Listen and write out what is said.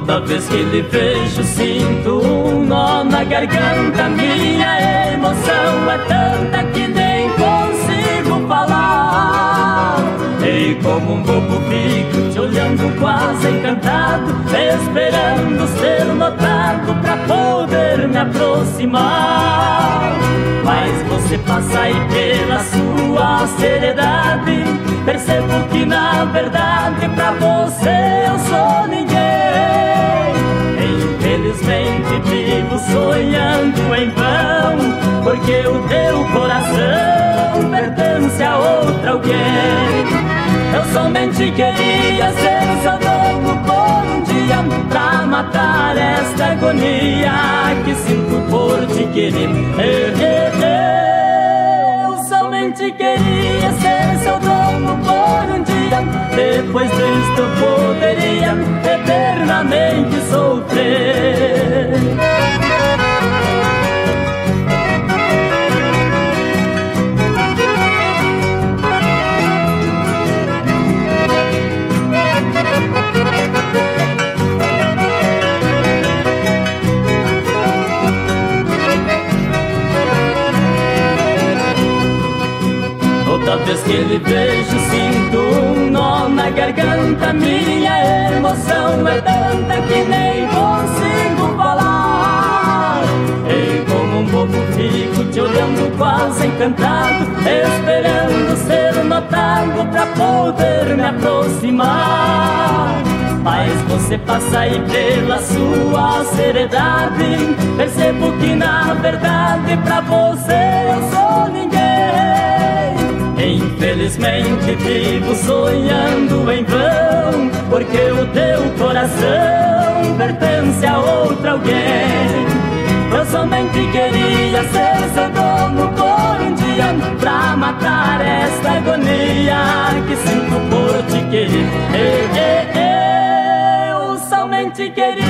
vez que lhe vejo sinto um nó na garganta. Minha emoção é tanta que nem consigo falar. E como um bobo fico te olhando quase encantado Esperando ser notado pra poder me aproximar. Mas você passa aí pela sua seriedade. Percebo que na verdade pra você eu sou ninguém vivo sonhando em vão Porque o teu coração pertence a outro alguém. Eu somente queria ser seu dono por um dia Pra matar esta agonia que sinto por te querer Eu somente queria ser seu Toda vez que ele vejo sinto um nó na garganta. Minha emoção é tanta que nem consigo falar. E como um bobo fico te olhando quase encantado Esperando ser notado pra poder me aproximar. Mas você passa aí pela sua seriedade. Percebo que na verdade pra você que vivo sonhando em vão, porque o teu coração pertence a outro alguém. Eu somente queria ser seu dono por um dia, pra matar esta agonia que sinto por te querer. Eu, eu somente queria.